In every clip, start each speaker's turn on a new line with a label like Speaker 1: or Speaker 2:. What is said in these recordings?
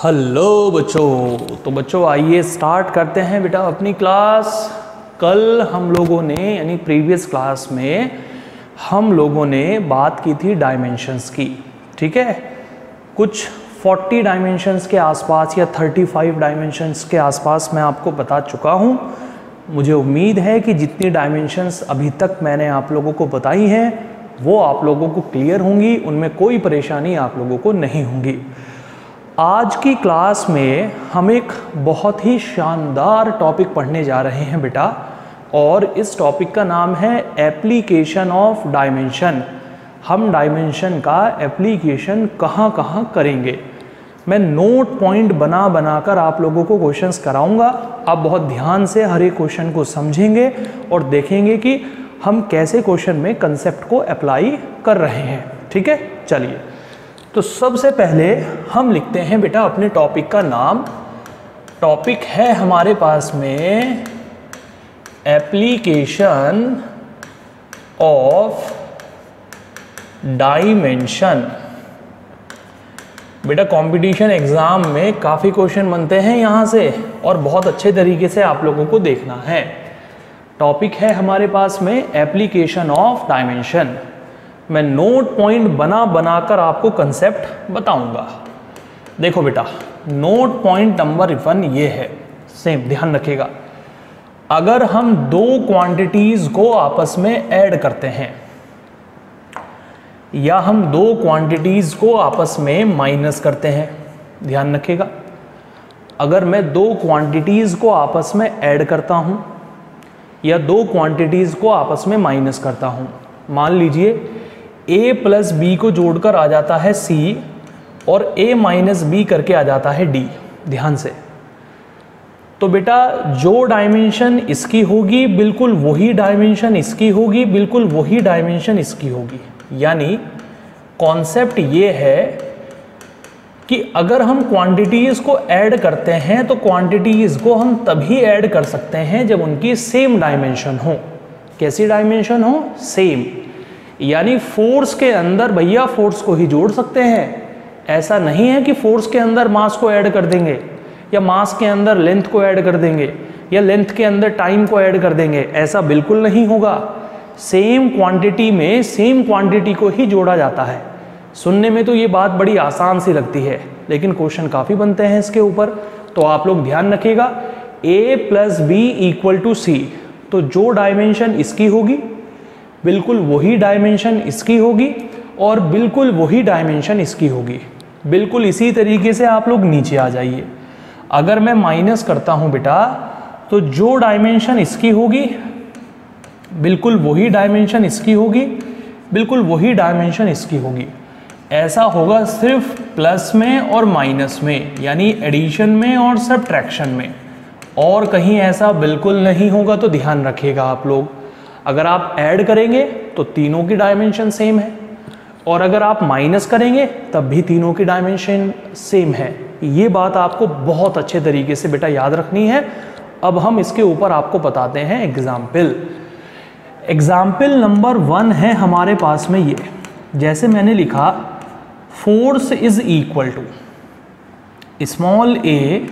Speaker 1: Hello बच्चों तो बच्चों आइए स्टार्ट करते हैं बेटा अपनी क्लास कल हम लोगों ने, यानी प्रीवियस क्लास में, हम लोगों ने बात की थी डायमेंशंस की, ठीक है? कुछ 40 डायमेंशंस के आसपास या 35 डायमेंशंस के आसपास मैं आपको बता चुका हूँ। मुझे उम्मीद है कि जितनी डायमेंशंस अभी तक मैंने आप लोगों को बताई हैं, वो आप लोगों को क्लियर होंगी, उनमें कोई परेशानी आप लोगों को नहीं होंगी। आज की क्लास में हम एक बहुत ही शानदार टॉपिक पढ़ने जा रहे हैं बेटा, और इस टॉपिक का नाम है एप्लीकेशन ऑफ़ डायमेंशन। हम डायमेंशन का एप्लीकेशन कहाँ कहाँ करेंगे? मैं नोट पॉइंट बना बनाकर आप लोगों को क्वेश्चंस कराऊँगा। आप बहुत ध्यान से हर एक क्वेश्चन को समझेंगे और देखेंगे कि हम कैसे क्वेश्चन में कंसेप्ट को अप्लाई कर रहे हैं। ठीक है? चलिए। तो सबसे पहले हम लिखते हैं, बेटा, अपने टॉपिक का नाम। टॉपिक है हमारे पास में एप्लीकेशन ऑफ़ डाइमेंशन बेटा कंपटीशन एग्ज़ाम में काफ़ी क्वेश्चन बनते हैं यहाँ से और बहुत अच्छे तरीके से आप लोगों को देखना है। टॉपिक है हमारे पास में एप्लीकेशन ऑफ़ डायमेंशन मैं नोट पॉइंट बना बनाकर आपको कंसेप्ट बताऊँगा। देखो बेटा नोट पॉइंट नंबर वन ये है। सेम ध्यान रखिएगा। अगर हम दो क्वांटिटीज को आपस में ऐड करते हैं, या हम दो क्वांटिटीज को आपस में माइनस करते हैं, ध्यान रखिएगा। अगर मैं दो क्वांटिटीज को आपस में ऐड करता हूँ, या दो क्वांटिटीज को आपस में माइनस करता हूँ, मान लीजिए ए प्लस बी को जोड़कर आ जाता है सी और ए माइनस बी करके आ जाता है डी ध्यान से। तो बेटा, जो डायमेंशन इसकी होगी, बिल्कुल वही डायमेंशन इसकी होगी, बिल्कुल वही डायमेंशन इसकी होगी। यानी कॉन्सेप्ट ये है कि अगर हम क्वांटिटीज को ऐड करते हैं तो क्वांटिटीज को हम तभी ऐड कर सकते हैं जब उनकी सेम डायमेंशन हो। कैसी डायमेंशन हो? सेम यानी फोर्स के अंदर भैया फोर्स को ही जोड़ सकते हैं। ऐसा नहीं है कि फोर्स के अंदर मास को ऐड कर देंगे, या मास के अंदर लेंथ को ऐड कर देंगे, या लेंथ के अंदर टाइम को ऐड कर देंगे। ऐसा बिल्कुल नहीं होगा। सेम क्वांटिटी में सेम क्वांटिटी को ही जोड़ा जाता है। सुनने में तो ये बात बड़ी आसान सी लगती है, लेकिन क्वेश्चन काफ़ी बनते हैं इसके ऊपर। तो आप लोग ध्यान रखिएगा A plus B equal to C तो जो डायमेंशन इसकी होगी बिल्कुल वही डायमेंशन इसकी होगी और बिल्कुल वही डायमेंशन इसकी होगी। बिल्कुल इसी तरीके से आप लोग नीचे आ जाइए। अगर मैं माइनस करता हूँ बेटा तो जो डायमेंशन इसकी होगी, बिल्कुल वही डायमेंशन इसकी होगी, बिल्कुल वही डायमेंशन इसकी होगी। ऐसा होगा सिर्फ़ प्लस में और माइनस में, यानी एडिशन में और सब्ट्रैक्शन में। और कहीं ऐसा बिल्कुल नहीं होगा तो ध्यान रखिएगा आप लोग। अगर आप ऐड करेंगे तो तीनों की डायमेंशन सेम है। और अगर आप माइनस करेंगे, तब भी तीनों की डायमेंशन सेम है। ये बात आपको बहुत अच्छे तरीके से बेटा याद रखनी है। अब हम इसके ऊपर आपको बताते हैं एग्ज़ाम्पल एग्ज़ाम्पल नंबर वन है हमारे पास में ये। जैसे मैंने लिखा force is equal to small a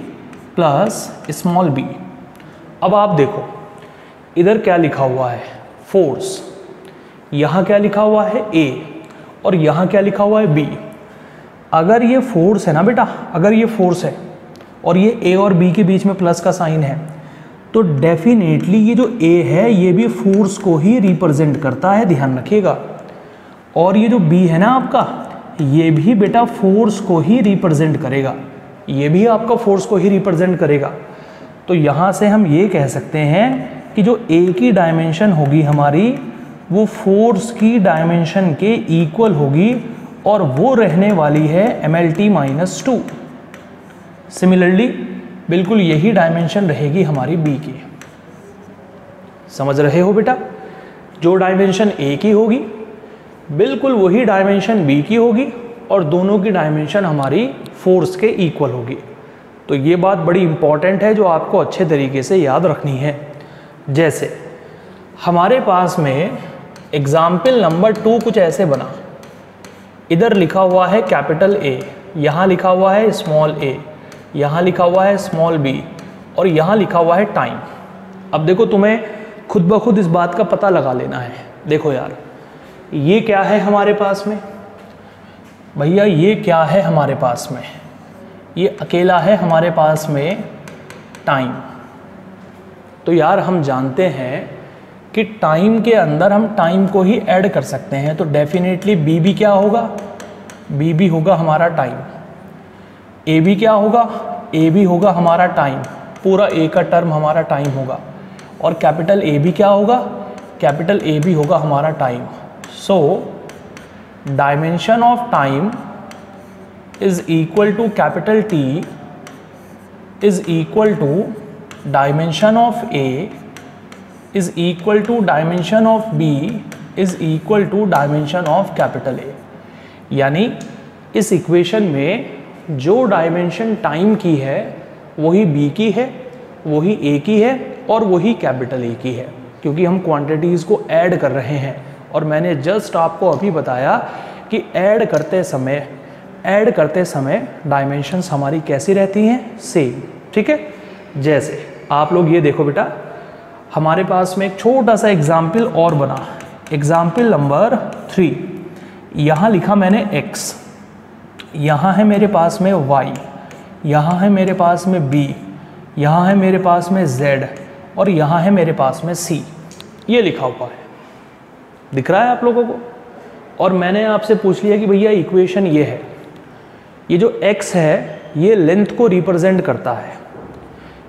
Speaker 1: plus small b अब आप देखो, इधर क्या लिखा हुआ है? फोर्स। यहाँ क्या लिखा हुआ है? ए और यहाँ क्या लिखा हुआ है? बी अगर ये फोर्स है ना बेटा, अगर ये फोर्स है और ये ए और बी के बीच में प्लस का साइन है तो डेफिनेटली ये जो ए है, ये भी फोर्स को ही रिप्रेजेंट करता है, ध्यान रखिएगा। और ये जो बी है ना आपका, ये भी बेटा फोर्स को ही रिप्रेजेंट करेगा। ये भी आपका फोर्स को ही रिप्रेजेंट करेगा। तो यहाँ से हम ये कह सकते हैं कि जो ए की डायमेंशन होगी हमारी, वो फोर्स की डायमेंशन के इक्वल होगी और वो रहने वाली है M L T minus two similarly बिल्कुल यही डायमेंशन रहेगी हमारी बी की. समझ रहे हो बेटा? जो डायमेंशन ए की होगी, बिल्कुल वही डायमेंशन बी की होगी और दोनों की डायमेंशन हमारी फोर्स के इक्वल होगी. तो ये बात बड़ी इंपॉर्टेंट है जो आपको अच्छे तरीके से याद रखनी है. जैसे, हमारे पास में एग्ज़ाम्पल नंबर टू कुछ ऐसे बना। इधर लिखा हुआ है कैपिटल ए यहाँ लिखा हुआ है स्मॉल ए यहाँ लिखा हुआ है स्मॉल बी और यहाँ लिखा हुआ है टाइम अब देखो तुम्हें खुद ब खुद इस बात का पता लगा लेना है। देखो यार, ये क्या है हमारे पास में? भैया, ये क्या है हमारे पास में? ये अकेला है हमारे पास में टाइम तो यार हम जानते हैं कि टाइम के अंदर हम टाइम को ही ऐड कर सकते हैं तो डेफिनेटली बी भी क्या होगा? बी भी होगा हमारा टाइम ए भी क्या होगा? ए भी होगा हमारा टाइम पूरा ए का टर्म हमारा टाइम होगा. और कैपिटल ए भी क्या होगा? कैपिटल ए भी होगा हमारा time so dimension of time is equal to capital T is equal to dimension of A is equal to dimension of B is equal to dimension of capital A यानी इस equation में जो dimension time की है, वही B की है, वही ए की है और वही कैपिटल ए की है। क्योंकि हम क्वांटिटीज़ को ऐड कर रहे हैं और मैंने जस्ट आपको अभी बताया कि ऐड करते समय ऐड करते समय डायमेंशंस हमारी कैसी रहती हैं? सेम ठीक है? जैसे, आप लोग ये देखो बेटा, हमारे पास में एक छोटा सा एग्ज़ाम्पल और बना। एग्ज़ाम्पल नंबर थ्री यहाँ लिखा मैंने x यहाँ है मेरे पास में y यहाँ है मेरे पास में b यहाँ है मेरे पास में z और यहाँ है मेरे पास में c ये लिखा हुआ है। दिख रहा है आप लोगों को? और मैंने आपसे पूछ लिया कि भैया इक्वेशन ये है। ये जो x है, ये लेंथ को रिप्रेजेंट करता है।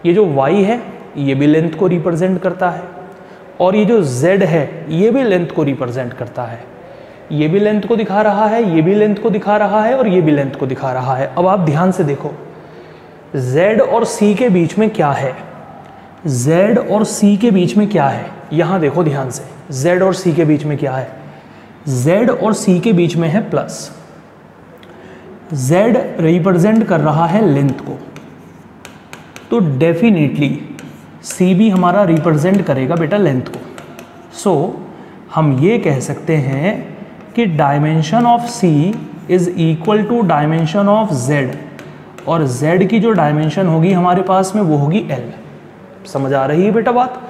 Speaker 1: ये जो y है, ये भी लेंथ को रिप्रेजेंट करता है। और ये जो z है, ये भी लेंथ को रिप्रेजेंट करता है। ये भी लेंथ को दिखा रहा है, ये भी लेंथ को दिखा रहा है और ये भी लेंथ को दिखा रहा है। अब आप ध्यान से देखो, z और c के बीच में क्या है? z और c के बीच में क्या है? यहाँ देखो ध्यान से, z और c के बीच में क्या है? z और c के बीच में है प्लस z रिप्रेजेंट कर रहा है लेंथ को। तो डेफिनेटली सी भी हमारा रिप्रेजेंट करेगा बेटा लेंथ को। सो so, हम ये कह सकते हैं कि dimension of C is equal to dimension of Z और z की जो डायमेंशन होगी हमारे पास में वो होगी l समझ आ रही है बेटा बात?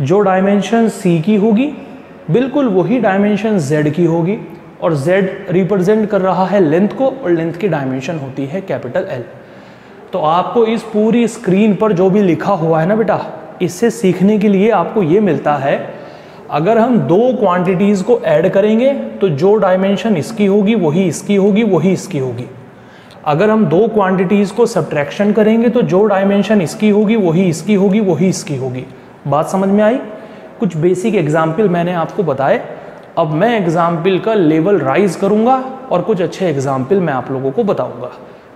Speaker 1: जो डायमेंशन c की होगी बिल्कुल वही डायमेंशन z की होगी और z रिप्रेजेंट कर रहा है लेंथ को और लेंथ की डायमेंशन होती है कैपिटल L तो आपको इस पूरी स्क्रीन पर जो भी लिखा हुआ है ना बेटा, इससे सीखने के लिए आपको ये मिलता है, अगर हम दो क्वांटिटीज़ को ऐड करेंगे तो जो डायमेंशन इसकी होगी, वही इसकी होगी, वही इसकी होगी। अगर हम दो क्वांटिटीज़ को सब्ट्रैक्शन करेंगे तो जो डायमेंशन इसकी होगी, वही इसकी होगी, वही इसकी होगी। बात समझ में आई? कुछ बेसिक एग्ज़ाम्पल मैंने आपको बताए। अब मैं एग्ज़ाम्पल का लेवल राइज करूँगा और कुछ अच्छे एग्ज़ाम्पल मैं आप लोगों को बताऊँगा।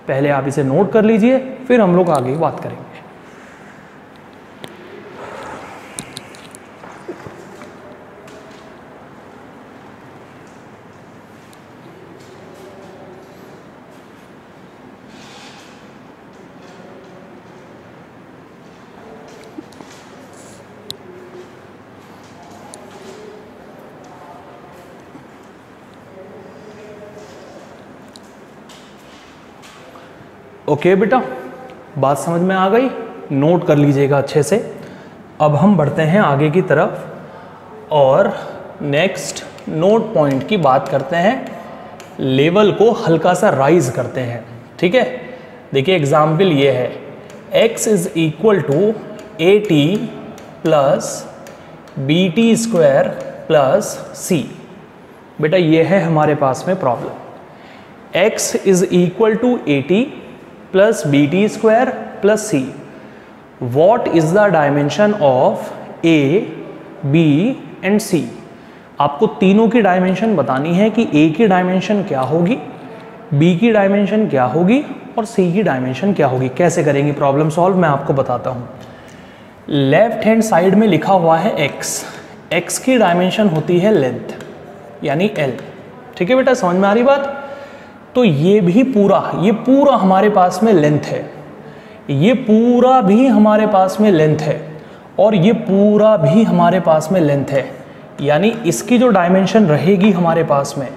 Speaker 1: पहले आप इसे नोट कर लीजिए फिर हम लोग आगे बात करेंगे। ओके बेटा, बात समझ में आ गई? नोट कर लीजिएगा अच्छे से। अब हम बढ़ते हैं आगे की तरफ़ और नेक्स्ट नोट पॉइंट की बात करते हैं। लेवल को हल्का सा राइज करते हैं, ठीक है? देखिए एग्ज़ाम्पल ये है। X is equal to A T plus B T square plus C बेटा, ये है हमारे पास में problem x is equal to A T plus B T square plus C what is the dimension of A B and C आपको तीनों की dimension बतानी है कि ए की डायमेंशन क्या होगी बी की डायमेंशन क्या होगी और सी की डायमेंशन क्या होगी। कैसे करेंगे प्रॉब्लम सॉल्व मैं आपको बताता हूँ। लेफ़्ट हैंड साइड में लिखा हुआ है एक्स एक्स की डायमेंशन होती है लेंथ यानी एल ठीक है बेटा, समझ में आ रही बात? तो ये भी पूरा ये पूरा हमारे पास में लेंथ है। ये पूरा भी हमारे पास में लेंथ है और ये पूरा भी हमारे पास में लेंथ है। यानी इसकी जो डायमेंशन रहेगी हमारे पास में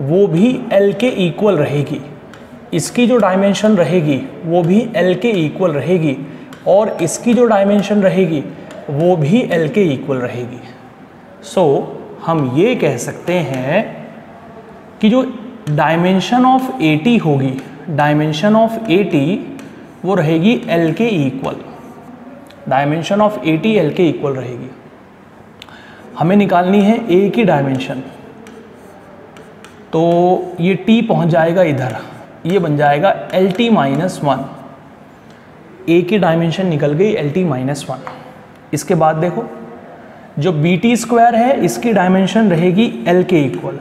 Speaker 1: वो भी एल के इक्वल रहेगी। इसकी जो डायमेंशन रहेगी वो भी एल के इक्वल रहेगी और इसकी जो डायमेंशन रहेगी वो भी एल के इक्वल रहेगी। सो so, हम ये कह सकते हैं कि जो डायमेंशन ऑफ़ एटी होगी। डायमेंशन ऑफ़ एटी वो रहेगी एल के equal dimension of A T L के इक्वल रहेगी। हमें निकालनी है ए की डायमेंशन। तो ये टी पहुँच जाएगा इधर। ये बन जाएगा L T minus one A की डायमेंशन निकल गई एल टी माइनस वन इसके बाद देखो, जो बी टी स्क्वायर है, इसकी डायमेंशन रहेगी एल के इक्वल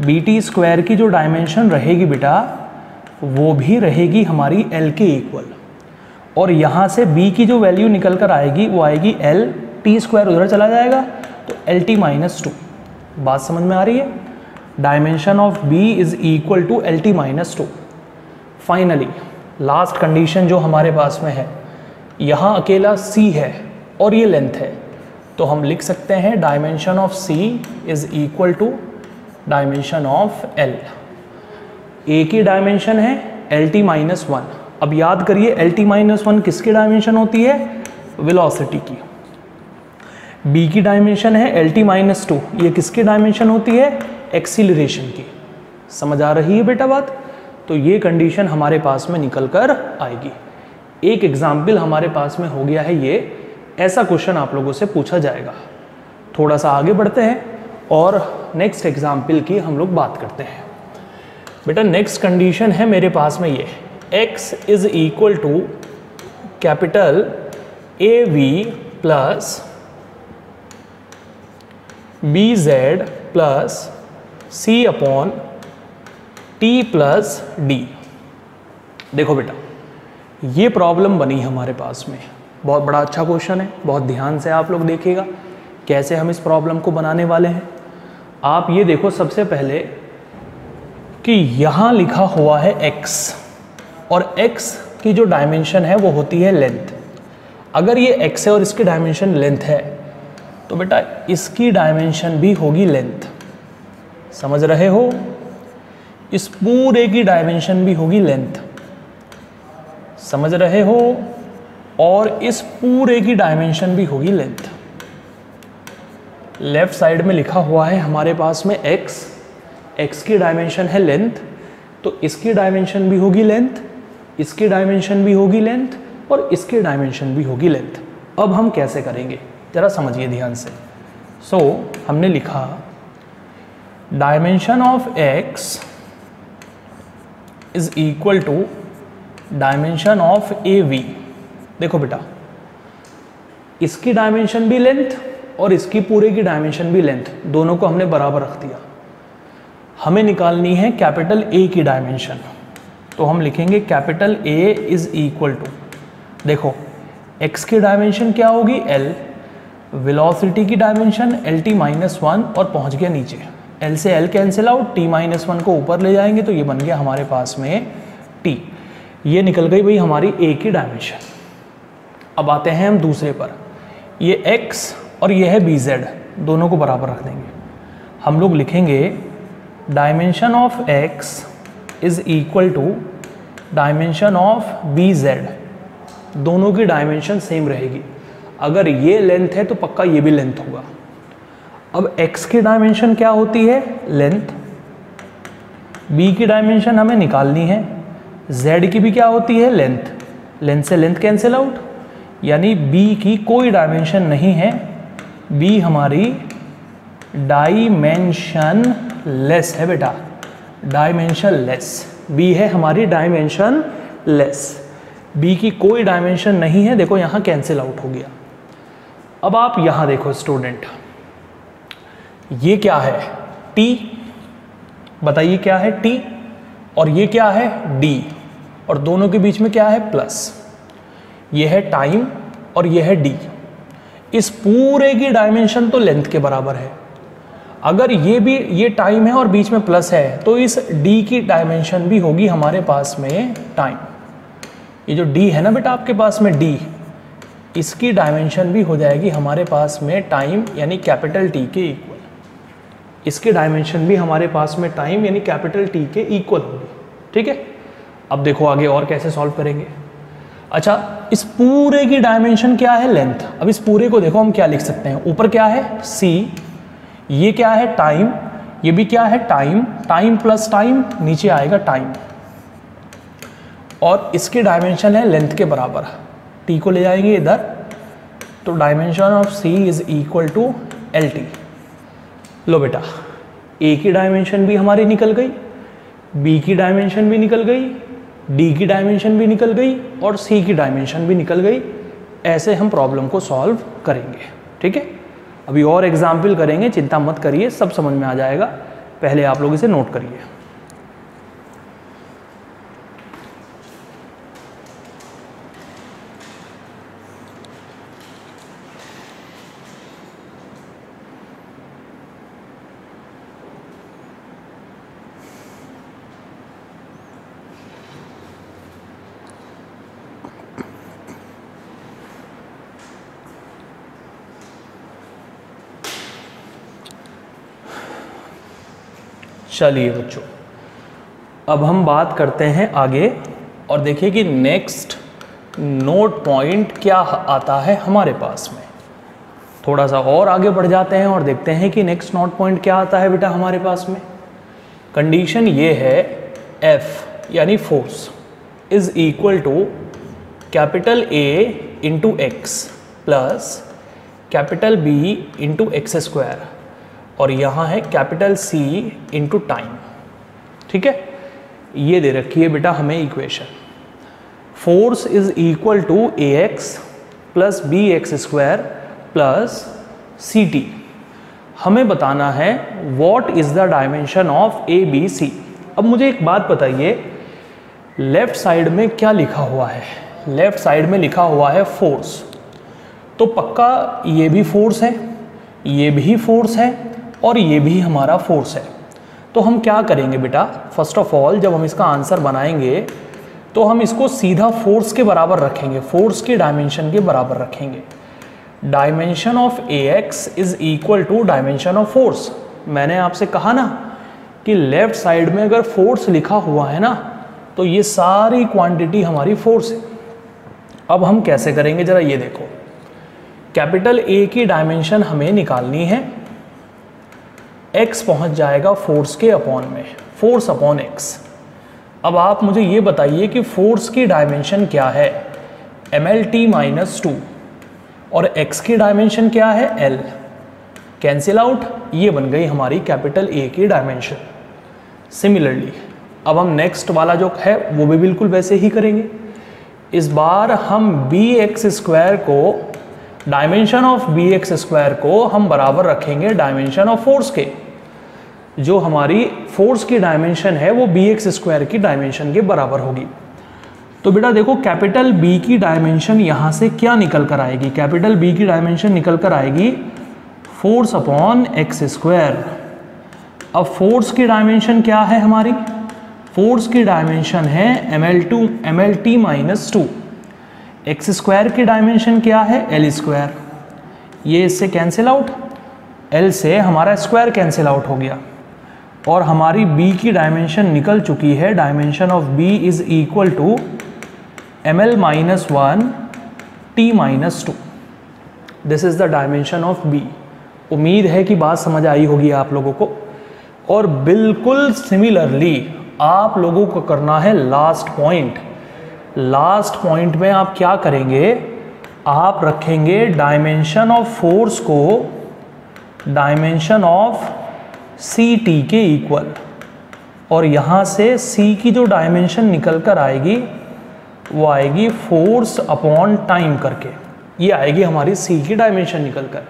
Speaker 1: बी टी स्क्वायर की जो डायमेंशन रहेगी बेटा, वो भी रहेगी हमारी एल के इक्वल और यहाँ से बी की जो वैल्यू निकल कर आएगी, वो आएगी एल टी स्क्वायर उधर चला जाएगा तो एल टी माइनस टू बात समझ में आ रही है? Dimension of B is equal to L T minus two finally last condition जो हमारे पास में है, यहाँ अकेला सी है और ये लेंथ है. तो हम लिख सकते हैं dimension of C is equal to dimension of L A की डायमेंशन है एल टी माइनस वन अब याद करिए एल टी माइनस वन किसकी डायमेंशन होती है? वेलोसिटी की. बी की डायमेंशन है एल टी माइनस टू ये किसकी डायमेंशन होती है? एक्सीलरेशन की. समझ आ रही है बेटा बात? तो ये कंडीशन हमारे पास में निकल कर आएगी. एक एग्ज़ाम्पल हमारे पास में हो गया है ये. ऐसा क्वेश्चन आप लोगों से पूछा जाएगा. थोड़ा सा आगे बढ़ते हैं और नेक्स्ट एग्ज़ाम्पल की हम लोग बात करते हैं। बेटा नेक्स्ट कंडीशन है मेरे पास में ये। X is equal to capital A V plus B Z plus C upon T plus D देखो बेटा, ये प्रॉब्लम बनी हमारे पास में। बहुत बड़ा अच्छा क्वेश्चन है, बहुत ध्यान से आप लोग देखिएगा। कैसे हम इस प्रॉब्लम को बनाने वाले हैं? आप ये देखो सबसे पहले कि यहाँ लिखा हुआ है x और x की जो डायमेंशन है वो होती है लेंथ अगर ये x है और इसकी डायमेंशन लेंथ है तो बेटा इसकी डायमेंशन भी होगी लेंथ समझ रहे हो? इस पूरे की डायमेंशन भी होगी लेंथ समझ रहे हो? और इस पूरे की डायमेंशन भी होगी लेंथ लेफ़्ट साइड में लिखा हुआ है हमारे पास में x x की डायमेंशन है लेंथ तो इसकी डायमेंशन भी होगी लेंथ इसकी डायमेंशन भी होगी लेंथ और इसकी डायमेंशन भी होगी लेंथ अब हम कैसे करेंगे? ज़रा समझिए ध्यान से। सो so, हमने लिखा dimension of x is equal to dimension of A V देखो बेटा इसकी डायमेंशन भी लेंथ और इसकी पूरे की डायमेंशन भी लेंथ दोनों को हमने बराबर रख दिया। हमें निकालनी है कैपिटल ए की डायमेंशन तो हम लिखेंगे capital A is equal to देखो एक्स की डायमेंशन क्या होगी? एल वेलोसिटी की dimension L T minus one और पहुँच गया नीचे। एल से L cancel out T minus one को ऊपर ले जाएँगे तो ये बन गया हमारे पास में टी ये निकल गई भाई हमारी ए की डायमेंशन अब आते हैं हम दूसरे पर। ये x और ये है बी जेड दोनों को बराबर रख देंगे। हम लोग लिखेंगे dimension of X is equal to dimension of B Z दोनों की डायमेंशन सेम रहेगी। अगर ये लेंथ है तो पक्का ये भी लेंथ होगा। अब x की डायमेंशन क्या होती है? लेंथ b की डायमेंशन हमें निकालनी है। Z की भी क्या होती है? लेंथ लेंथ से लेंथ कैंसिल आउट यानी b की कोई डायमेंशन नहीं है। B हमारी डायमेंशन लेस है बेटा। डायमेंशन लेस बी है हमारी डायमेंशन लेस बी की कोई डायमेंशन नहीं है, देखो यहाँ कैंसिल आउट हो गया। अब आप यहाँ देखो स्टूडेंट ये क्या है? टी बताइए क्या है टी और ये क्या है डी और दोनों के बीच में क्या है? प्लस ये है टाइम और ये है डी इस पूरे की डायमेंशन तो लेंथ के बराबर है। अगर ये भी, ये टाइम है और बीच में प्लस है तो इस डी की डायमेंशन भी होगी हमारे पास में टाइम ये जो डी है ना बेटा आपके पास में डी इसकी डायमेंशन भी हो जाएगी हमारे पास में टाइम यानी कैपिटल टी के इक्वल इसके डायमेंशन भी हमारे पास में टाइम यानी कैपिटल टी के इक्वल होगी। ठीक है? अब देखो आगे और कैसे सॉल्व करेंगे। अच्छा इस पूरे की डायमेंशन क्या है लेंथ अब इस पूरे को देखो, हम क्या लिख सकते हैं? ऊपर क्या है? C. ये क्या है? टाइम ये भी क्या है? टाइम टाइम प्लस टाइम नीचे आएगा टाइम और इसकी डायमेंशन है लेंथ के बराबर. T को ले जाएँगे इधर. तो dimension of c is equal to L T लो बेटा ए की डायमेंशन भी हमारी निकल गई बी की डायमेंशन भी निकल गई d की डायमेंशन भी निकल गई और सी की डायमेंशन भी निकल गई। ऐसे हम प्रॉब्लम को सॉल्व करेंगे, ठीक है? अभी और एग्ज़ाम्पल करेंगे, चिंता मत करिए, सब समझ में आ जाएगा। पहले आप लोग इसे नोट करिए। चलिए बच्चों। अब हम बात करते हैं आगे और देखिए कि नेक्स्ट नोट पॉइंट क्या आता है हमारे पास में। थोड़ा सा और आगे बढ़ जाते हैं और देखते हैं कि नेक्स्ट नोट पॉइंट क्या आता है बेटा हमारे पास में। कंडीशन ये है F, यानी force is equal to capital A into X plus capital B into X square और यहाँ है कैपिटल C इंटू टाइम ठीक है? ये दे रखी है बेटा हमें equation force is equal to A X plus B X square plus C T हमें बताना है what is the dimension of A B C अब मुझे एक बात बताइए लेफ़्ट साइड में क्या लिखा हुआ है? लेफ़्ट साइड में लिखा हुआ है फोर्स तो पक्का ये भी फोर्स है? ये भी फोर्स है? और ये भी हमारा फोर्स है। तो हम क्या करेंगे बेटा? फ़र्स्ट ऑफ़ ऑल जब हम इसका आंसर बनाएँगे तो हम इसको सीधा फोर्स के बराबर रखेंगे। फोर्स के डायमेंशन के बराबर रखेंगे। Dimension of A X is equal to dimension of force मैंने आपसे कहा ना कि लेफ़्ट साइड में अगर फोर्स लिखा हुआ है ना तो ये सारी क्वांटिटी हमारी फोर्स है। अब हम कैसे करेंगे? ज़रा ये देखो। कैपिटल ए की डायमेंशन हमें निकालनी है। X पहुँच जाएगा फोर्स के अपॉन में फोर्स अपॉन x अब आप मुझे ये बताइए कि फोर्स की डायमेंशन क्या है? M L T minus two और x की डायमेंशन क्या है? L कैंसिल आउट ये बन गई हमारी कैपिटल A की डायमेंशन सिमिलरली अब हम नेक्स्ट वाला जो है, वो भी बिल्कुल वैसे ही करेंगे। इस बार हम बी एक्स स्क्वायर को dimension of B X square को हम बराबर रखेंगे डायमेंशन ऑफ़ फोर्स के। जो हमारी फोर्स की डायमेंशन है, वो बी एक्स स्क्वायर की डायमेंशन के बराबर होगी। तो बेटा देखो कैपिटल बी की डायमेंशन यहाँ से क्या निकल कर आएगी? कैपिटल बी की डायमेंशन निकल कर आएगी फोर्स अपॉन एक्स स्क्वायर अब फोर्स की डायमेंशन क्या है हमारी? फोर्स की डायमेंशन है M L two M L T minus two X square की डायमेंशन क्या है? एल स्क्वायर ये इससे कैंसिल आउट एल से हमारा स्क्वायर कैंसिल आउट हो गया। और हमारी b की डायमेंशन निकल चुकी है. Dimension of b is equal to M L minus one T minus two this is the dimension of b. उम्मीद है कि बात समझ आई होगी आप लोगों को. और बिल्कुल सिमिलरली आप लोगों को करना है लास्ट पॉइंट लास्ट पॉइंट में आप क्या करेंगे? आप रखेंगे डायमेंशन ऑफ़ फोर्स को डायमेंशन ऑफ़ सी टी के इक्वल और यहाँ से सी की जो डायमेंशन निकल कर आएगी, वो आएगी फोर्स अपॉन टाइम करके। ये आएगी हमारी सी की डायमेंशन निकल कर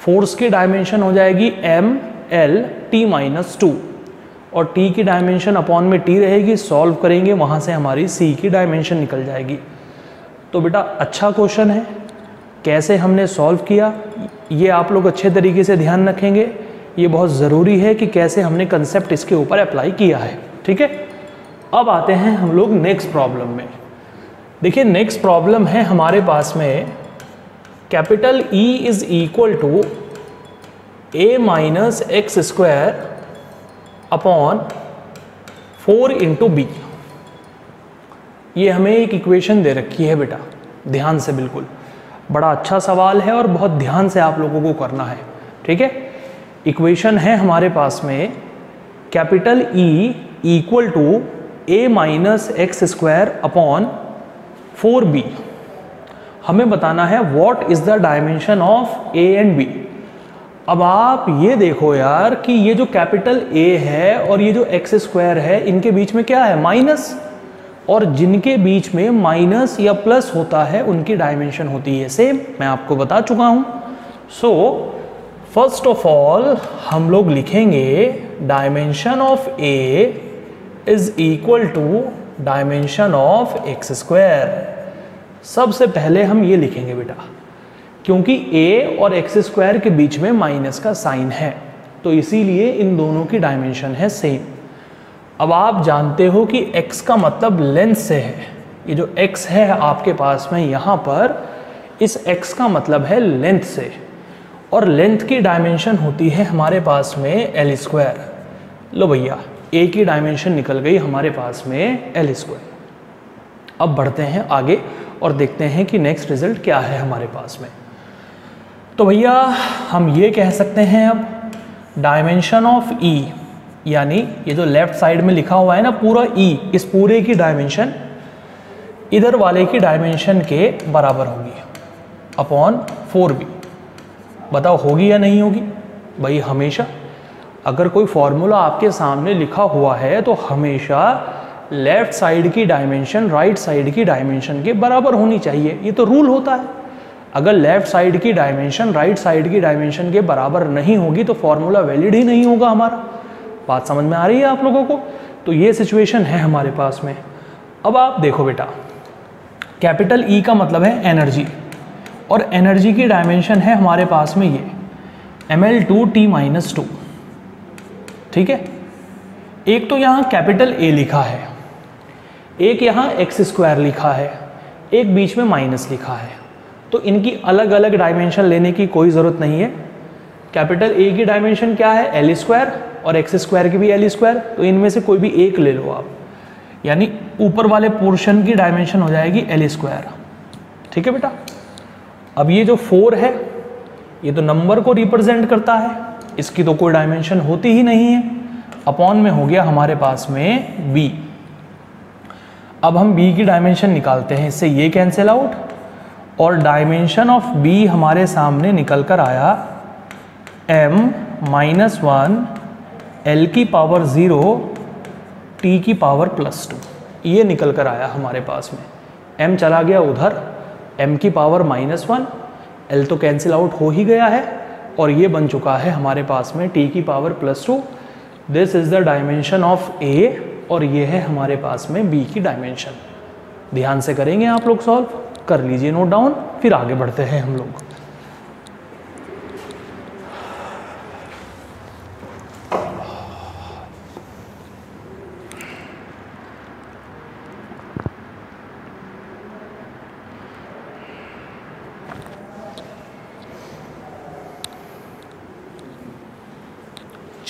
Speaker 1: फोर्स की डायमेंशन हो जाएगी M L T minus two और t की डायमेंशन अपॉन में t रहेगी सॉल्व करेंगे, वहाँ से हमारी c की डायमेंशन निकल जाएगी। तो बेटा अच्छा क्वेश्चन है। कैसे हमने सॉल्व किया? ये आप लोग अच्छे तरीके से ध्यान रखेंगे। ये बहुत ज़रूरी है कि कैसे हमने कंसेप्ट इसके ऊपर अप्लाई किया है, ठीक है? अब आते हैं हम लोग नेक्स्ट प्रॉब्लम में। देखिए नेक्स्ट प्रॉब्लम है हमारे पास में capital E is equal to A minus X square upon four into B ये हमें एक इक्वेशन दे रखी है बेटा, ध्यान से बिल्कुल। बड़ा अच्छा सवाल है और बहुत ध्यान से आप लोगों को करना है, ठीक है? इक्वेशन है हमारे पास में, capital E equal to A minus X square upon four B हमें बताना है what is the dimension of A and B अब आप ये देखो यार कि ये जो कैपिटल ए है और ये जो एक्स स्क्वायर है, इनके बीच में क्या है? माइनस और जिनके बीच में माइनस या प्लस होता है, उनकी डायमेंशन होती है. सेम मैं आपको बता चुका हूँ. सो फ़र्स्ट ऑफ़ ऑल हम लोग लिखेंगे dimension of A is equal to dimension of X square सबसे पहले हम ये लिखेंगे बेटा, क्योंकि ए और एक्स स्क्वायर के बीच में माइनस का साइन है तो इसीलिए इन दोनों की डायमेंशन है सेम अब आप जानते हो कि x का मतलब लेंथ से है। ये जो x है आपके पास में यहाँ पर, इस x का मतलब है लेंथ से। और लेंथ की डायमेंशन होती है हमारे पास में एल स्क्वायर लो भैया ए की डायमेंशन निकल गई हमारे पास में एल स्क्वायर अब बढ़ते हैं आगे और देखते हैं कि नेक्स्ट रिज़ल्ट क्या है हमारे पास में। तो भैया हम ये कह सकते हैं अब डायमेंशन ऑफ़ ई यानी ये जो लेफ़्ट साइड में लिखा हुआ है ना पूरा ई e, इस पूरे की डायमेंशन इधर वाले की डायमेंशन के बराबर होगी अपॉन फोर बी बताओ होगी या नहीं होगी? भाई हमेशा, अगर कोई फॉर्मूला आपके सामने लिखा हुआ है तो हमेशा लेफ़्ट साइड की डायमेंशन राइट साइड की डायमेंशन के बराबर होनी चाहिए। ये तो रूल होता है। अगर लेफ़्ट साइड की डायमेंशन राइट साइड की डायमेंशन के बराबर नहीं होगी तो फॉर्मूला वैलिड ही नहीं होगा हमारा। बात समझ में आ रही है आप लोगों को? तो ये सिचुएशन है हमारे पास में। अब आप देखो बेटा कैपिटल ई e का मतलब है एनर्जी और एनर्जी की डायमेंशन है हमारे पास में ये। M L two T minus two ठीक है? एक तो यहाँ कैपिटल ए लिखा है। एक यहाँ एक्स स्क्वायर लिखा है। एक बीच में माइनस लिखा है। तो इनकी अलग अलग डायमेंशन लेने की कोई ज़रूरत नहीं है। कैपिटल ए की डायमेंशन क्या है? एल स्क्वायर और एक्स स्क्वायर की भी एल स्क्वायर तो इनमें से कोई भी एक ले लो आप। यानी ऊपर वाले पोर्शन की डायमेंशन हो जाएगी एल स्क्वायर ठीक है बेटा? अब ये जो फोर है, ये तो नंबर को रिप्रेजेंट करता है। इसकी तो कोई डायमेंशन होती ही नहीं है। अपॉन में हो गया हमारे पास में बी अब हम बी की डायमेंशन निकालते हैं। इससे ये कैंसिल आउट और डायमेंशन ऑफ़ बी हमारे सामने निकल कर आया एम माइनस वन एल की पावर ज़ीरो टी की पावर प्लस टू ये निकल कर आया हमारे पास में। एम चला गया उधर। M की पावर माइनस वन एल तो कैंसिल आउट हो ही गया है और ये बन चुका है हमारे पास में t की power plus two this is the dimension of a और ये है हमारे पास में b की डायमेंशन ध्यान से करेंगे आप लोग सॉल्व कर लीजिए नोट डाउन फिर आगे बढ़ते हैं हम लोग.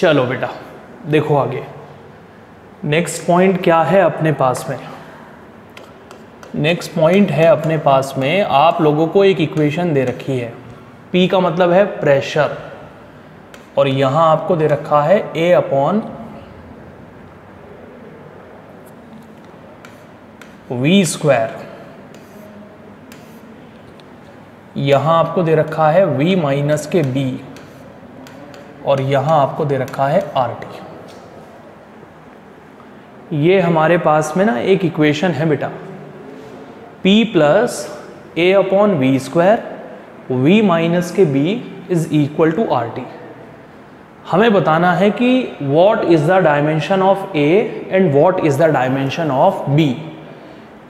Speaker 1: चलो बेटा, देखो आगे। नेक्स्ट पॉइंट क्या है अपने पास में? नेक्स्ट पॉइंट है अपने पास में, आप लोगों को एक इक्वेशन दे रखी है। P का मतलब है प्रेशर और यहाँ आपको दे रखा है A अपॉन वी स्क्वायर यहाँ आपको दे रखा है V माइनस के B और यहाँ आपको दे रखा है आर टी ये हमारे पास में ना एक इक्वेशन है बेटा। P plus A upon V square V minus के B is equal to R T हमें बताना है कि what is the dimension of A and what is the dimension of B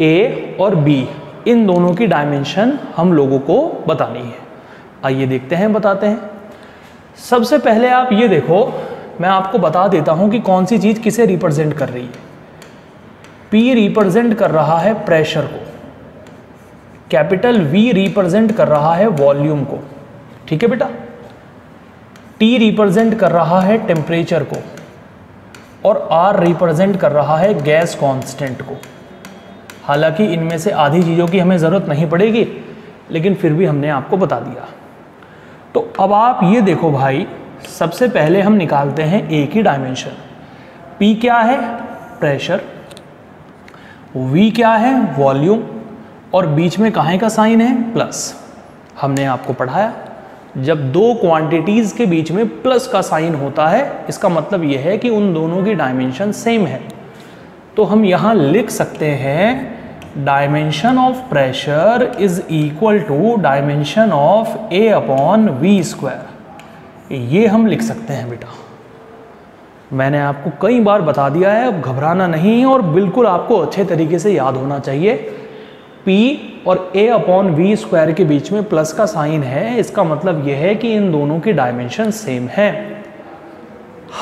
Speaker 1: A और बी इन दोनों की डायमेंशन हम लोगों को बतानी है। आइए देखते हैं, बताते हैं। सबसे पहले आप ये देखो, मैं आपको बता देता हूँ कि कौन सी चीज़ किसे रिप्रेजेंट कर रही है। पी रिप्रेजेंट कर रहा है प्रेशर को। कैपिटल वी रिप्रेजेंट कर रहा है वॉल्यूम को। ठीक है बेटा? टी रिप्रेजेंट कर रहा है टेम्परेचर को। और आर रिप्रेजेंट कर रहा है गैस कांस्टेंट को। हालाँकि इनमें से आधी चीज़ों की हमें ज़रूरत नहीं पड़ेगी, लेकिन फिर भी हमने आपको बता दिया। तो अब आप ये देखो भाई, सबसे पहले हम निकालते हैं ए की डायमेंशन पी क्या है? प्रेशर वी क्या है? वॉल्यूम और बीच में कहाँ का साइन है? प्लस हमने आपको पढ़ाया, जब दो क्वांटिटीज़ के बीच में प्लस का साइन होता है, इसका मतलब यह है कि उन दोनों की डायमेंशन सेम है। तो हम यहाँ लिख सकते हैं dimension of pressure is equal to dimension of A upon V square ये हम लिख सकते हैं बेटा। मैंने आपको कई बार बता दिया है, अब घबराना नहीं और बिल्कुल आपको अच्छे तरीके से याद होना चाहिए। P और A अपॉन वी स्क्वायर के बीच में प्लस का साइन है, इसका मतलब यह है कि इन दोनों की डायमेंशन सेम है।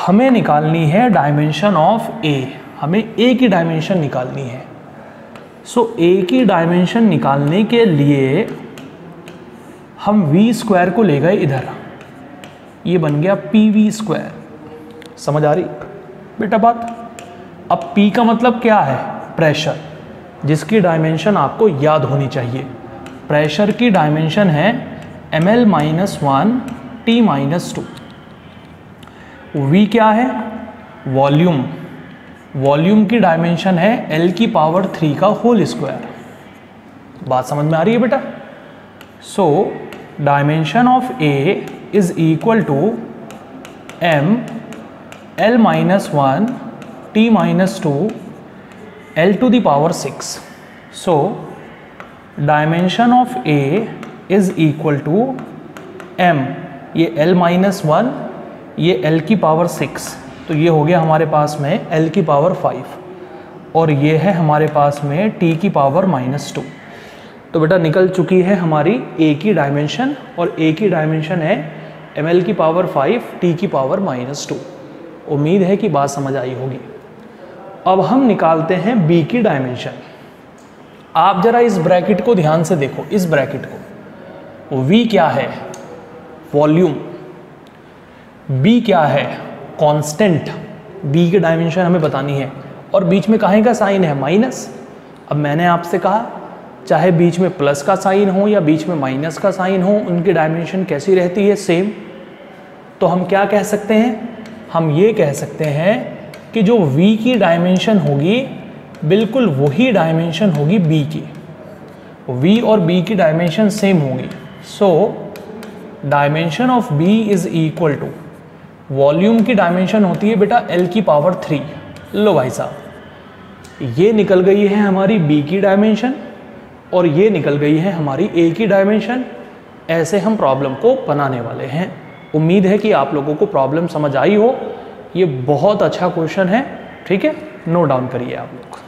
Speaker 1: हमें निकालनी है डायमेंशन ऑफ़ A हमें A की डायमेंशन निकालनी है। सो so, A की डायमेंशन निकालने के लिए हम वी स्क्वायर को ले गए इधर। ये बन गया पी वी स्क्वायर समझ आ रही? बेटा बात। अब पी का मतलब क्या है? प्रेशर जिसकी डायमेंशन आपको याद होनी चाहिए। प्रेशर की डायमेंशन है M L minus one T minus two V क्या है? वॉल्यूम वॉल्यूम की डायमेंशन है एल की पावर थ्री का होल स्क्वायर बात समझ में आ रही है बेटा? So dimension of A is equal to M L minus one T minus two L to the power six so dimension of A is equal to M ये L minus one ये L की power six तो ये हो गया हमारे पास में एल की पावर फाइव और ये है हमारे पास में टी की पावर माइनस टू तो बेटा निकल चुकी है हमारी ए की डायमेंशन और ए की डायमेंशन है एम एल की पावर फाइव टी की पावर माइनस टू उम्मीद है कि बात समझ आई होगी। अब हम निकालते हैं बी की डायमेंशन आप जरा इस ब्रैकेट को ध्यान से देखो, इस ब्रैकेट को। वी क्या है? वॉल्यूम बी क्या है? कांस्टेंट बी की डायमेंशन हमें बतानी है। और बीच में कहाँ का साइन है? माइनस। अब मैंने आपसे कहा, चाहे बीच में प्लस का साइन हो या बीच में माइनस का साइन हो, उनकी डायमेंशन कैसी रहती है? सेम तो हम क्या कह सकते हैं? हम ये कह सकते हैं कि जो v की डायमेंशन होगी, बिल्कुल वही डायमेंशन होगी b की। V और b की डायमेंशन सेम होगी। So dimension of b is equal to volume की डायमेंशन होती है बेटा एल की पावर थ्री लो भाई साहब, ये निकल गई है हमारी बी की डायमेंशन और ये निकल गई है हमारी ए की डायमेंशन। ऐसे हम प्रॉब्लम को बनाने वाले हैं। उम्मीद है कि आप लोगों को प्रॉब्लम समझ आई हो। ये बहुत अच्छा क्वेश्चन है, ठीक है? नोट डाउन करिए आप लोग।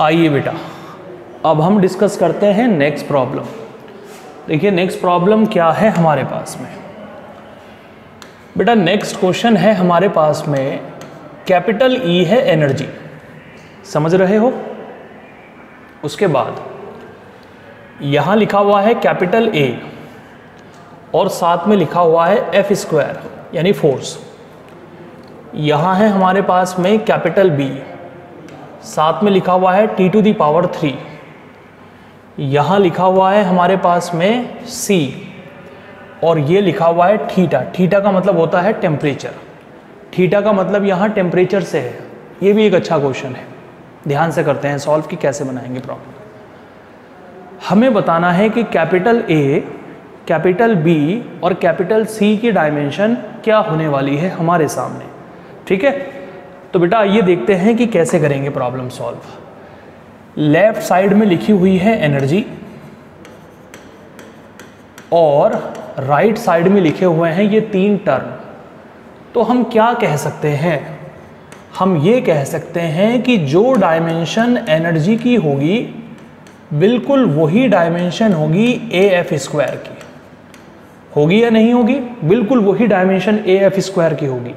Speaker 1: आइए बेटा, अब हम डिस्कस करते हैं नेक्स्ट प्रॉब्लम देखिए नेक्स्ट प्रॉब्लम क्या है हमारे पास में? बेटा नेक्स्ट क्वेश्चन है हमारे पास में कैपिटल ई e है एनर्जी समझ रहे हो? उसके बाद यहाँ लिखा हुआ है कैपिटल ए और साथ में लिखा हुआ है एफ़ स्क्वायर यानी फोर्स यहाँ है हमारे पास में कैपिटल बी साथ में लिखा हुआ है T to the power three यहाँ लिखा हुआ है हमारे पास में सी और ये लिखा हुआ है ठीटा ठीटा का मतलब होता है टेम्परेचर ठीटा का मतलब यहाँ टेम्परेचर से है। ये भी एक अच्छा क्वेश्चन है। ध्यान से करते हैं सॉल्व कि कैसे बनाएँगे प्रॉब्लम हमें बताना है कि कैपिटल ए कैपिटल बी और कैपिटल सी की डायमेंशन क्या होने वाली है हमारे सामने। ठीक है? तो बेटा आइए देखते हैं कि कैसे करेंगे प्रॉब्लम सॉल्व लेफ़्ट साइड में लिखी हुई है एनर्जी और राइट right साइड में लिखे हुए हैं ये तीन टर्म तो हम क्या कह सकते हैं? हम ये कह सकते हैं कि जो डायमेंशन एनर्जी की होगी, बिल्कुल वही डायमेंशन होगी ए एफ़ स्क्वायर की. होगी या नहीं होगी? बिल्कुल वही डायमेंशन ए एफ़ स्क्वायर की होगी.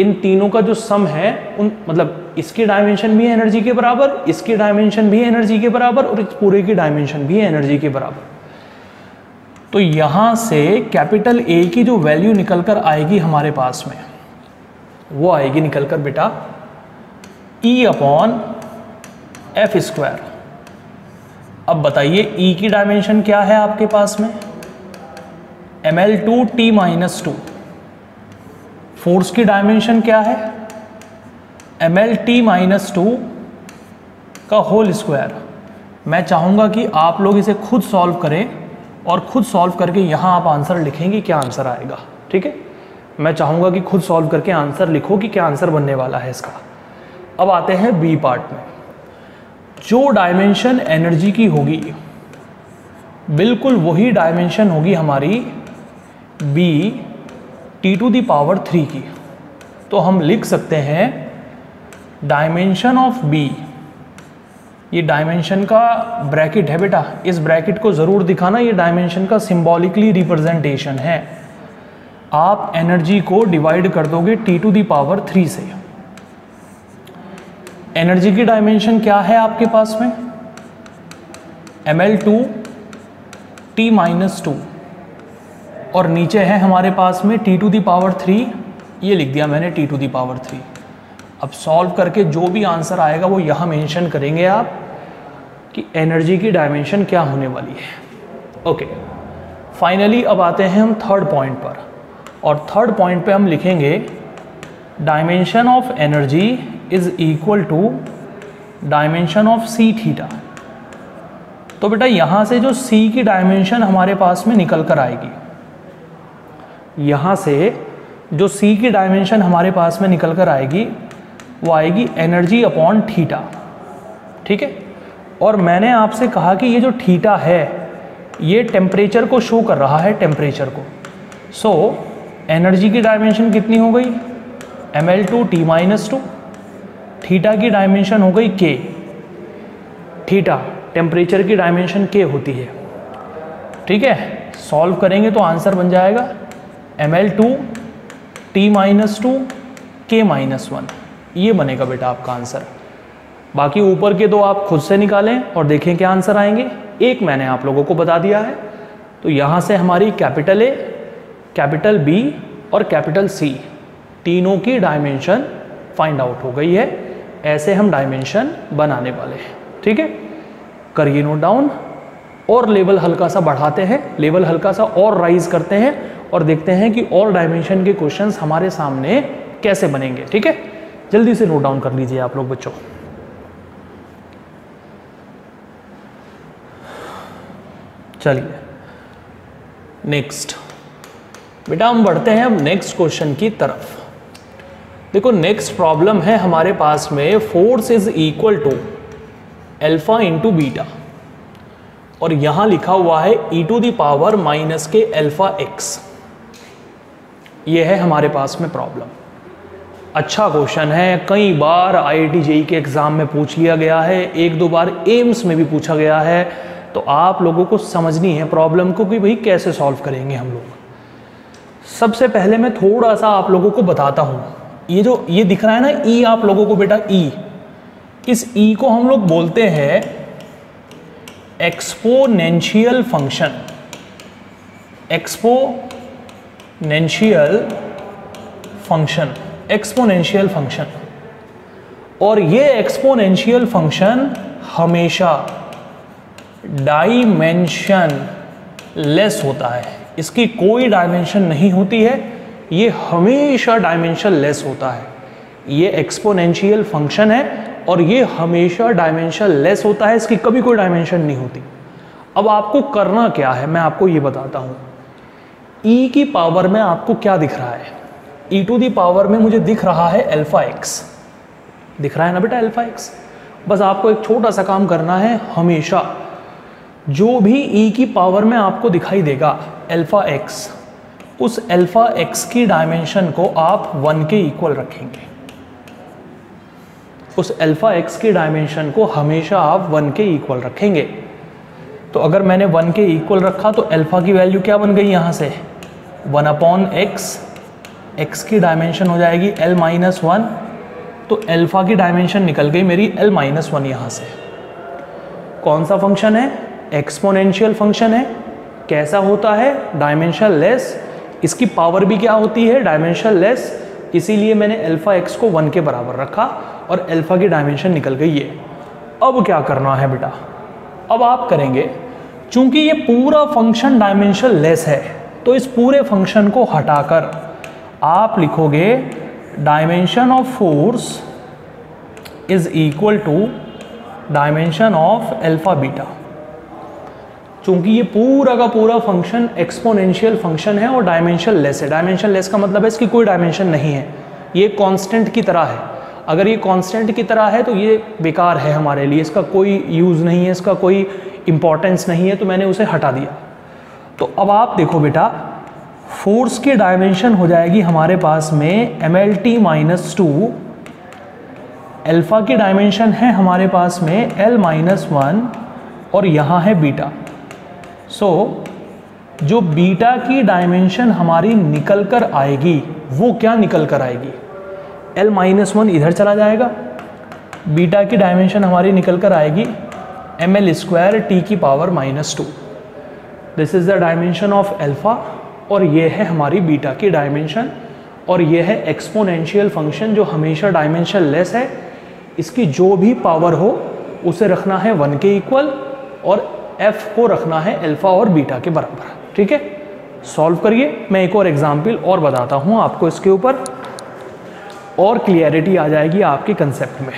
Speaker 1: इन तीनों का जो सम है, उन मतलब इसकी डायमेंशन भी है एनर्जी के बराबर, इसकी डायमेंशन भी है एनर्जी के बराबर और इस पूरे की डायमेंशन भी है एनर्जी के बराबर। तो यहाँ से कैपिटल ए की जो वैल्यू निकल कर आएगी हमारे पास में, वो आएगी निकल कर बेटा ई अपॉन एफ़ स्क्वायर अब बताइए ई की डायमेंशन क्या है आपके पास में? M L two T minus two force की डायमेंशन क्या है? M L T minus two का होल स्क्वायर। मैं चाहूँगा कि आप लोग इसे खुद सॉल्व करें और खुद सॉल्व करके यहाँ आप आंसर लिखेंगे क्या आंसर आएगा। ठीक है? मैं चाहूँगा कि खुद सॉल्व करके आंसर लिखो कि क्या आंसर बनने वाला है इसका। अब आते हैं बी पार्ट में। जो डायमेंशन एनर्जी की होगी, बिल्कुल वही डायमेंशन होगी हमारी B T to the power three की। तो हम लिख सकते हैं डायमेंशन ऑफ़ बी ये डायमेंशन का ब्रैकेट है बेटा। इस ब्रैकेट को ज़रूर दिखाना, ये डायमेंशन का सिंबॉलिकली रिप्रेजेंटेशन है। आप एनर्जी को डिवाइड कर दोगे T to the power three से। एनर्जी की डायमेंशन क्या है आपके पास में? M L two T minus two और नीचे है हमारे पास में T to the power three ये लिख दिया मैंने T to the power three अब सॉल्व करके जो भी आंसर आएगा वो यहाँ मेंशन करेंगे आप कि एनर्जी की डायमेंशन क्या होने वाली है। ओके फाइनली अब आते हैं हम थर्ड पॉइंट पर। और थर्ड पॉइंट पे हम लिखेंगे dimension of energy is equal to dimension of C theta तो बेटा यहाँ से जो सी की डायमेंशन हमारे पास में निकल कर आएगी यहाँ से जो सी की डायमेंशन हमारे पास में निकल कर आएगी वो आएगी एनर्जी अपॉन थीटा ठीक है? और मैंने आपसे कहा कि ये जो थीटा है ये टेम्परेचर को शो कर रहा है टेम्परेचर को। सो so, एनर्जी की डायमेंशन कितनी हो गई? M L two T minus two theta की डायमेंशन हो गई के थीटा टेम्परेचर की डायमेंशन के होती है। ठीक है? सॉल्व करेंगे तो आंसर बन जाएगा। M L two T minus two K minus one ये बनेगा बेटा आपका आंसर बाकी ऊपर के दो आप खुद से निकालें और देखें क्या आंसर आएँगे. एक मैंने आप लोगों को बता दिया है. तो यहाँ से हमारी कैपिटल ए कैपिटल बी और कैपिटल सी तीनों की डायमेंशन फाइंड आउट हो गई है. ऐसे हम डायमेंशन बनाने वाले हैं. ठीक है? करिए नोट डाउन और लेवल हल्का सा बढ़ाते हैं. लेवल हल्का सा और राइज करते हैं. और देखते हैं कि और डायमेंशन के क्वेश्चंस हमारे सामने कैसे बनेंगे, ठीक है? जल्दी से नोट डाउन कर लीजिए आप लोग बच्चों। चलिए नेक्स्ट बेटा, हम बढ़ते हैं अब नेक्स्ट क्वेश्चन की तरफ़। देखो नेक्स्ट प्रॉब्लम है हमारे पास में force is equal to alpha into beta और यहाँ लिखा हुआ है e to the power minus k alpha x ये है हमारे पास में प्रॉब्लम अच्छा क्वेश्चन है, कई बार आई आई जेई के एग्ज़ाम में पूछ लिया गया है, एक दो बार एम्स में भी पूछा गया है तो आप लोगों को समझनी है प्रॉब्लम को कि भाई कैसे सॉल्व करेंगे हम लोग। सबसे पहले मैं थोड़ा सा आप लोगों को बताता हूँ। ये जो, ये दिख रहा है ना ई आप लोगों को बेटा ई इस ई को हम लोग बोलते हैं exponential function exponential function exponential function और ये एक्सपोनेंशियल फ़ंक्शन हमेशा डायमेंशन लेस होता है। इसकी कोई डायमेंशन नहीं होती है, ये हमेशा डायमेंशन लेस होता है। ये एक्सपोनेंशियल फ़ंक्शन है और ये हमेशा डायमेंशन लेस होता है, इसकी कभी कोई डायमेंशन नहीं होती। अब आपको करना क्या है, मैं आपको ये बताता हूँ। E की पावर में आपको क्या दिख रहा है? ई टू दी पावर में मुझे दिख रहा है एल्फा एक्स दिख रहा है ना बेटा एल्फा एक्स बस आपको एक छोटा सा काम करना है हमेशा। जो भी ई e की पावर में आपको दिखाई देगा एल्फा एक्स उस एल्फा एक्स की डायमेंशन को आप वन के इक्वल रखेंगे। उस अल्फ़ा एक्स की डायमेंशन को हमेशा आप वन के इक्वल रखेंगे। तो अगर मैंने वन के इक्वल रखा तो अल्फ़ा की वैल्यू क्या बन गई यहाँ से? वन अपॉन एक्स एक्स की डायमेंशन हो जाएगी एल माइनस वन तो अल्फ़ा की डायमेंशन निकल गई मेरी एल माइनस वन यहाँ से। कौन सा फ़ंक्शन है? एक्सपोनेंशियल फ़ंक्शन है। कैसा होता है? डायमेंशन लेस इसकी पावर भी क्या होती है? डायमेंशन लेस इसीलिए मैंने अल्फ़ा एक्स को वन के बराबर रखा और अल्फ़ा की डायमेंशन निकल गई है अब क्या करना है बेटा? अब आप करेंगे, चूँकि ये पूरा फ़ंक्शन डायमेंशन लेस है तो इस पूरे फ़ंक्शन को हटाकर आप लिखोगे dimension of force is equal to dimension of alpha beta चूँकि ये पूरा का पूरा फ़ंक्शन एक्सपोनेंशियल फ़ंक्शन है और डायमेंशन लेस है। डायमेंशन लेस का मतलब है इसकी कोई डायमेंशन नहीं है। ये कांस्टेंट की तरह है। अगर ये कांस्टेंट की तरह है तो ये बेकार है हमारे लिए। इसका कोई यूज़ नहीं है इसका कोई इंपॉर्टेंस नहीं है तो मैंने उसे हटा दिया। तो अब आप देखो बेटा फोर्स की डायमेंशन हो जाएगी हमारे पास में M L T minus two alpha की डायमेंशन है हमारे पास में एल माइनस वन और यहाँ है बीटा सो so, जो बीटा की डायमेंशन हमारी निकल कर आएगी वो क्या निकल कर आएगी? एल माइनस वन इधर चला जाएगा। बीटा की डायमेंशन हमारी निकल कर आएगी एम एल स्क्वायर टी की power minus two this is the dimension of alpha और ये है हमारी बीटा की डायमेंशन और ये है एक्सपोनेंशियल फ़ंक्शन जो हमेशा डायमेंशन लेस है। इसकी जो भी पावर हो, उसे रखना है वन के इक्वल और एफ़ को रखना है एल्फ़ा और बीटा के बराबर। ठीक है? सॉल्व करिए। मैं एक और एग्ज़ाम्पल और बताता हूँ आपको इसके ऊपर। और क्लियरिटी आ जाएगी आपके कंसेप्ट में।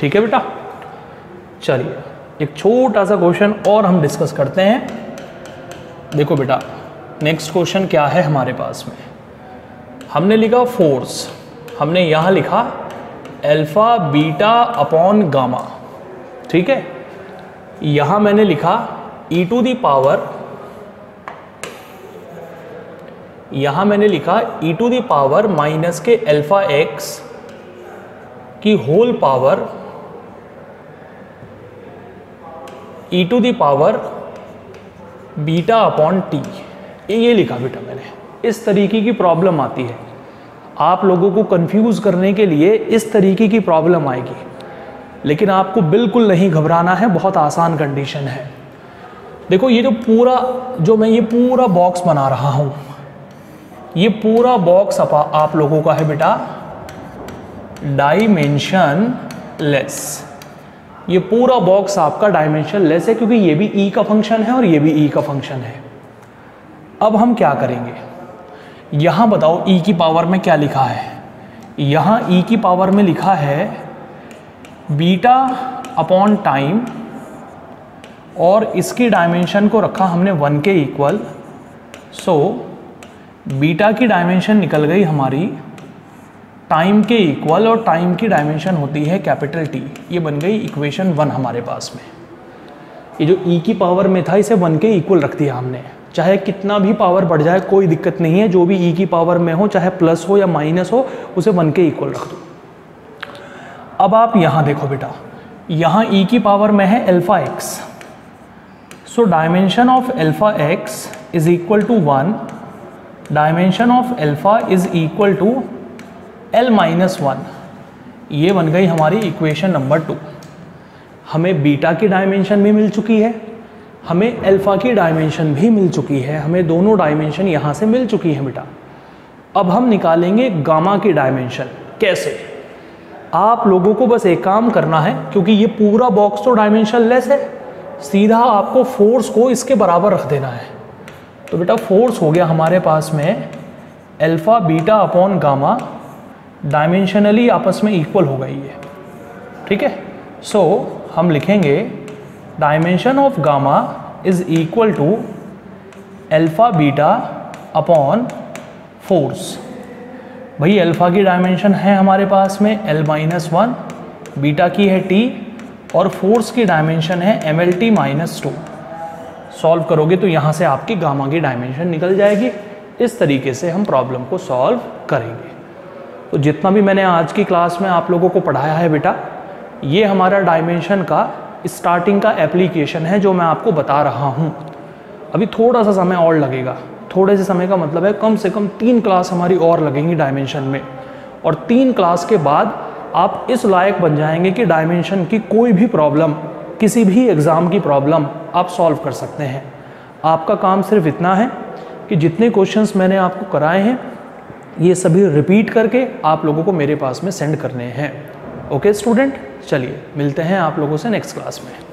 Speaker 1: ठीक है बेटा? चलिए, एक छोटा सा क्वेश्चन और हम डिस्कस करते हैं। देखो बेटा नेक्स्ट क्वेश्चन क्या है हमारे पास में? हमने लिखा फोर्स, हमने यहाँ लिखा अल्फ़ा, बीटा अपॉन गामा, ठीक है? यहाँ मैंने लिखा e टू दी पावर यहाँ मैंने लिखा e to the power minus k alpha x की whole power e to the power beta upon t ये लिखा बेटा मैंने। इस तरीके की प्रॉब्लम आती है। आप लोगों को कंफ्यूज करने के लिए इस तरीके की प्रॉब्लम आएगी। लेकिन आपको बिल्कुल नहीं घबराना है, बहुत आसान कंडीशन है। देखो, ये जो पूरा, जो मैं ये पूरा बॉक्स बना रहा हूँ, ये पूरा बॉक्स आप लोगों का है बेटा डाइमेंशन लेस ये पूरा बॉक्स आपका डायमेंशन लेस है, क्योंकि ये भी ई e का फ़ंक्शन है और ये भी ई e का फ़ंक्शन है। अब हम क्या करेंगे? यहाँ बताओ ई e की पावर में क्या लिखा है? यहाँ ई की पावर में लिखा है बीटा अपॉन टाइम और इसकी डायमेंशन को रखा हमने वन के इक्वल सो बीटा की डायमेंशन निकल गई हमारी टाइम के इक्वल और टाइम की डायमेंशन होती है कैपिटल टी ये बन गई इक्वेशन वन हमारे पास में। ये जो ई e की पावर में था, इसे वन के इक्वल रख दिया हमने। चाहे कितना भी पावर बढ़ जाए, कोई दिक्कत नहीं है। जो भी ई e की पावर में हो, चाहे प्लस हो या माइनस हो, उसे वन के इक्वल रख दो। अब आप यहाँ देखो बेटा। यहाँ ई e की पावर में है alpha x so dimension of alpha x is equal to one dimension of alpha is equal to L minus one ये बन गई हमारी इक्वेशन नंबर टू हमें बीटा की डायमेंशन भी मिल चुकी है। हमें अल्फ़ा की डायमेंशन भी मिल चुकी है। हमें दोनों डायमेंशन यहाँ से मिल चुकी है बेटा। अब हम निकालेंगे गामा की डायमेंशन कैसे? आप लोगों को बस एक काम करना है, क्योंकि ये पूरा बॉक्स तो डायमेंशन लेस है। सीधा आपको फोर्स को इसके बराबर रख देना है। तो बेटा फोर्स हो गया हमारे पास में alpha beta upon gamma dimensionally आपस में इक्वल हो गई है ठीक है? सो हम लिखेंगे dimension of gamma is equal to alpha beta upon force भाई अल्फ़ा की डायमेंशन है हमारे पास में एल माइनस वन बीटा की है टी और फोर्स की डायमेंशन है M L T minus two solve करोगे तो यहाँ से आपकी गामा की डायमेंशन निकल जाएगी। इस तरीके से हम प्रॉब्लम को सॉल्व करेंगे। तो जितना भी मैंने आज की क्लास में आप लोगों को पढ़ाया है बेटा, ये हमारा डायमेंशन का स्टार्टिंग का एप्लीकेशन है जो मैं आपको बता रहा हूँ। अभी थोड़ा सा समय और लगेगा। थोड़े से समय का मतलब है कम से कम तीन क्लास हमारी और लगेंगी डायमेंशन में। और तीन क्लास के बाद आप इस लायक बन जाएँगे कि डायमेंशन की कोई भी प्रॉब्लम किसी भी एग्ज़ाम की प्रॉब्लम आप सॉल्व कर सकते हैं। आपका काम सिर्फ़ इतना है कि जितने क्वेश्चंस मैंने आपको कराए हैं, ये सभी रिपीट करके आप लोगों को मेरे पास में सेंड करने हैं। ओके स्टूडेंट चलिए मिलते हैं आप लोगों से नेक्स्ट क्लास में।